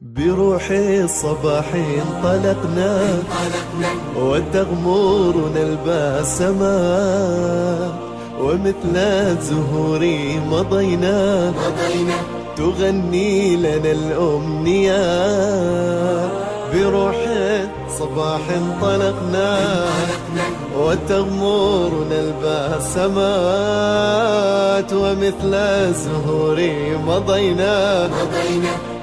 بروح الصباح انطلقنا وتغمرنا البسماء ومثل الزهور مضينا تغني لنا الأمنيات بروح الصباح انطلقنا وتغمرنا البسمات ومثل الزهور مضينا.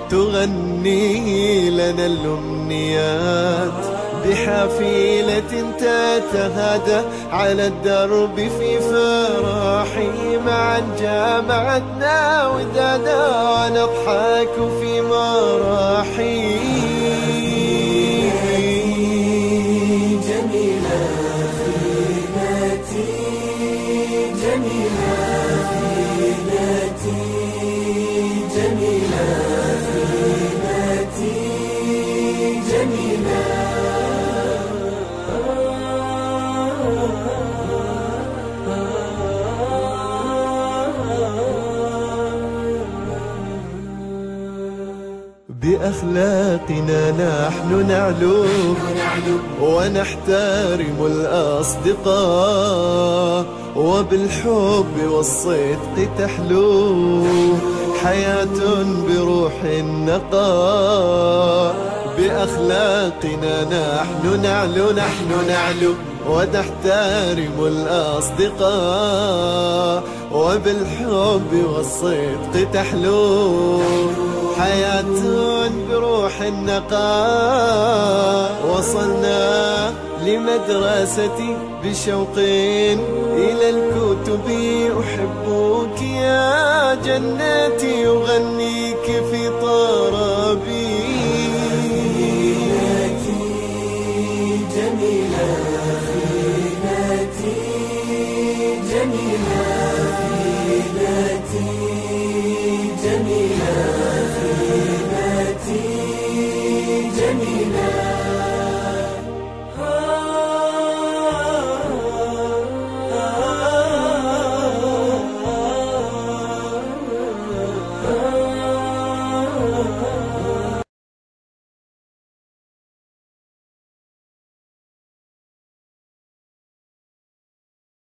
تغني لنا الأمنيات بحافلة تتهادى على الدرب في فرحي معا جامعتنا ودادا ونضحك في مراحي. جميلة. بأخلاقنا نحن نعلو ونحترم الأصدقاء وبالحب والصدق تحلو حياة بروح النقاء بأخلاقنا نحن نعلو نحن نعلو ونحترم الأصدقاء وبالحب والصدق تحلو. حياة بروح النقاء. وصلنا لمدرستي بشوق إلى الكتب. أحبك يا جنتي أغنيك جميلة في جميلة Oh